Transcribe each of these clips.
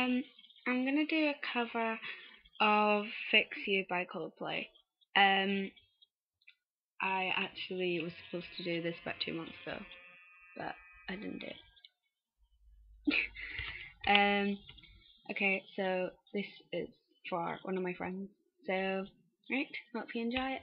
Um, I'm gonna do a cover of Fix You by Coldplay. Um, I actually was supposed to do this about two months ago, but I didn't do it. um, okay, so this is for one of my friends. So, right, hope you enjoy it.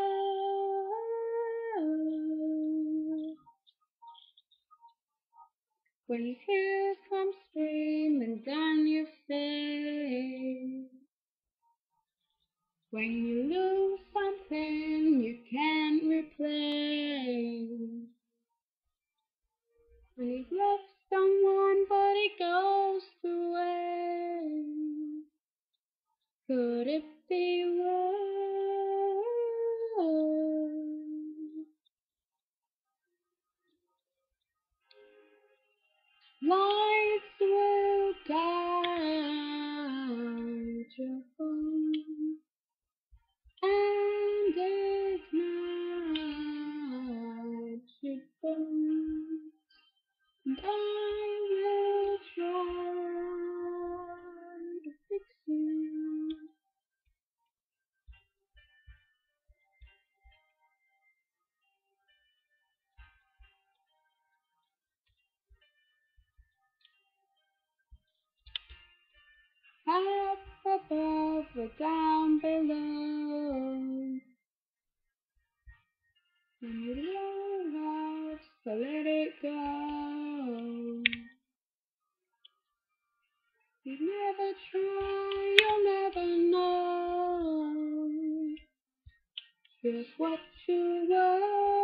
When tears come streaming down your face When you lose something you can't replace. When you've loved someone but it goes waste. Could it be Lights will guide or down below. When you love us, so let it go. You never try, you'll never know just what you want.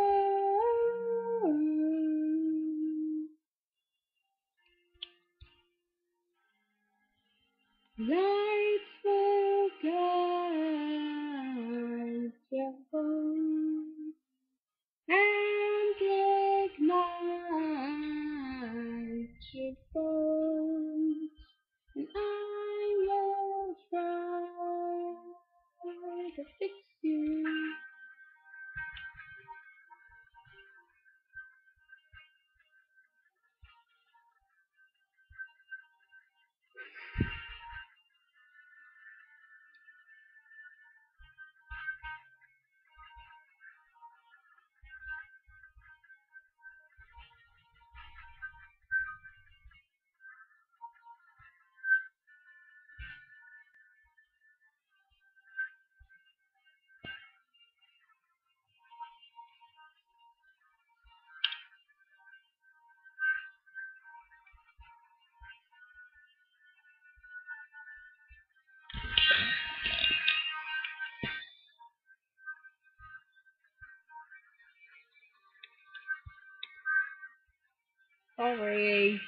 Sorry.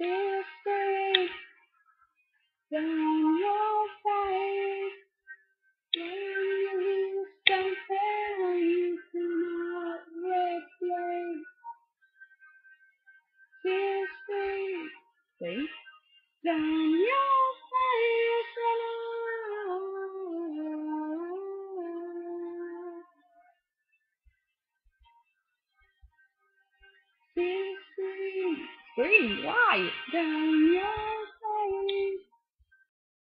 Your Sister, scream, why? Down your